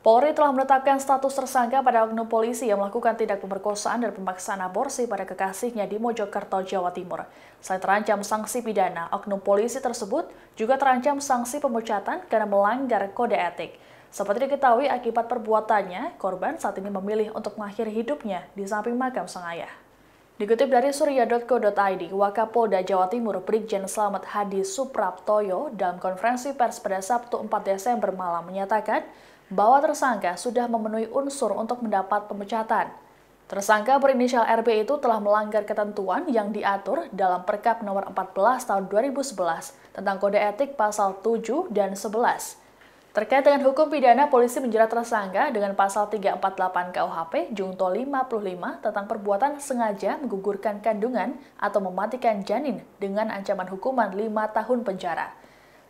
Polri telah menetapkan status tersangka pada oknum polisi yang melakukan tindak pemerkosaan dan pemaksaan aborsi pada kekasihnya di Mojokerto, Jawa Timur. Selain terancam sanksi pidana, oknum polisi tersebut juga terancam sanksi pemecatan karena melanggar kode etik. Seperti diketahui akibat perbuatannya, korban saat ini memilih untuk mengakhiri hidupnya di samping makam sang ayah. Dikutip dari surya.co.id, Wakapolda Jawa Timur Brigjen Slamet Hadi Supraptoyo dalam konferensi pers pada Sabtu 4 Desember malam menyatakan bahwa tersangka sudah memenuhi unsur untuk mendapat pemecatan. Tersangka berinisial RB itu telah melanggar ketentuan yang diatur dalam Perkap nomor 14 tahun 2011 tentang kode etik pasal 7 dan 11. Terkait dengan hukum pidana, polisi menjerat tersangka dengan pasal 348 KUHP Jungto 55 tentang perbuatan sengaja menggugurkan kandungan atau mematikan janin dengan ancaman hukuman 5 tahun penjara.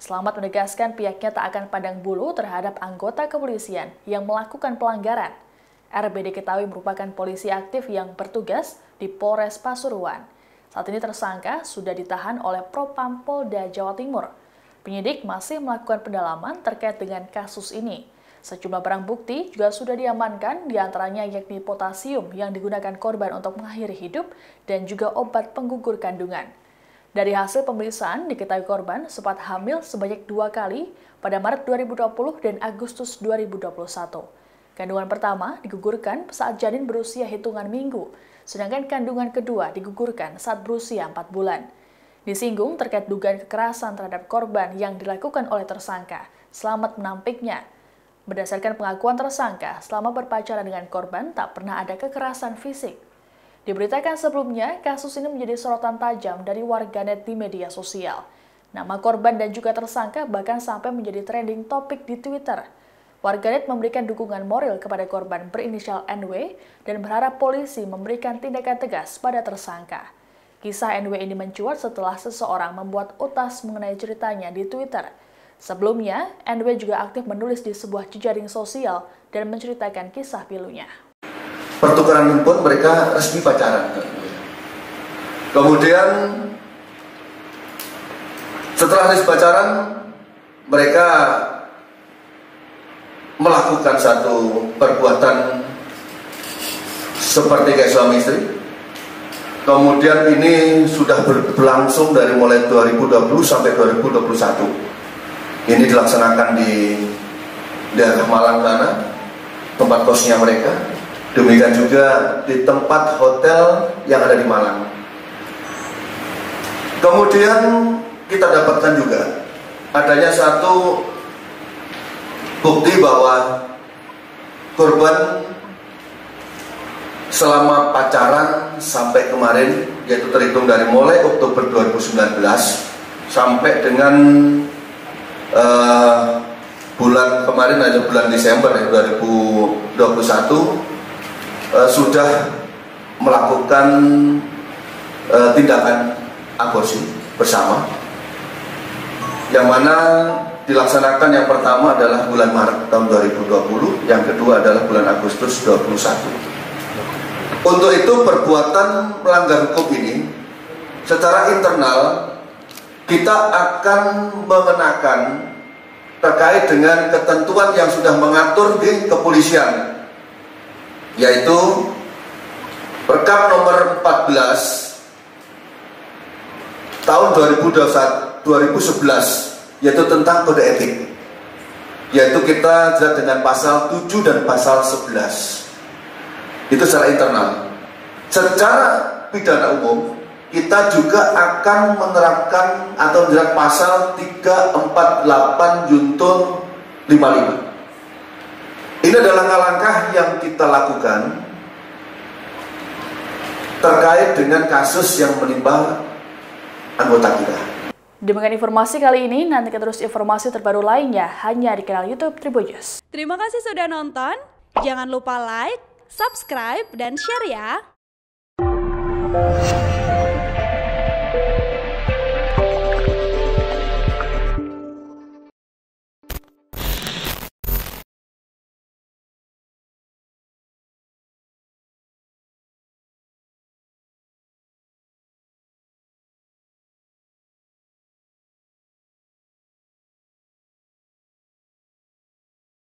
Selamat menegaskan pihaknya tak akan pandang bulu terhadap anggota kepolisian yang melakukan pelanggaran. RB diketahui merupakan polisi aktif yang bertugas di Polres Pasuruan. Saat ini tersangka sudah ditahan oleh Propam Polda Jawa Timur. Penyidik masih melakukan pendalaman terkait dengan kasus ini. Sejumlah barang bukti juga sudah diamankan, di antaranya yakni potasium yang digunakan korban untuk mengakhiri hidup dan juga obat penggugur kandungan. Dari hasil pemeriksaan, diketahui korban sempat hamil sebanyak dua kali pada Maret 2020 dan Agustus 2021. Kandungan pertama digugurkan saat janin berusia hitungan minggu, sedangkan kandungan kedua digugurkan saat berusia 4 bulan. Disinggung terkait dugaan kekerasan terhadap korban yang dilakukan oleh tersangka, selamat menampiknya. Berdasarkan pengakuan tersangka, selama berpacaran dengan korban tak pernah ada kekerasan fisik. Diberitakan sebelumnya, kasus ini menjadi sorotan tajam dari warganet di media sosial. Nama korban dan juga tersangka bahkan sampai menjadi trending topik di Twitter. Warganet memberikan dukungan moral kepada korban berinisial NW dan berharap polisi memberikan tindakan tegas pada tersangka. Kisah NW ini mencuat setelah seseorang membuat utas mengenai ceritanya di Twitter. Sebelumnya, NW juga aktif menulis di sebuah jejaring sosial dan menceritakan kisah pilunya pertukaran handphone mereka resmi pacaran. Kemudian setelah resmi pacaran mereka melakukan satu perbuatan seperti kayak suami istri. Kemudian ini sudah berlangsung dari mulai 2020 sampai 2021 ini dilaksanakan di daerah Malang tempat kosnya mereka Demikian juga di tempat hotel yang ada di Malang. Kemudian kita dapatkan juga adanya satu bukti bahwa korban selama pacaran sampai kemarin yaitu terhitung dari mulai Oktober 2019 sampai dengan uh, bulan kemarin aja bulan Desember ya, 2021 uh, sudah melakukan uh, tindakan aborsi bersama. Yang mana dilaksanakan yang pertama adalah bulan Maret tahun 2020 yang kedua adalah bulan Agustus 2021 untuk itu perbuatan melanggar hukum ini secara internal kita akan mengenakan terkait dengan ketentuan yang sudah mengatur di kepolisian yaitu Perkap nomor 14 tahun 2021, 2011 yaitu tentang kode etik. Yaitu kita jerat dengan pasal 7 dan pasal 11 itu secara internal. Secara pidana umum kita juga akan menerapkan atau menjerat pasal 348 junto 55 ini adalah langkah-langkah yang kita lakukan terkait dengan kasus yang menimpa anggota kita. Demikian informasi kali ini, nanti terus informasi terbaru lainnya hanya di kanal YouTube Tribunnews. Terima kasih sudah nonton. Jangan lupa like, subscribe, dan share ya.